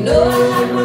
know.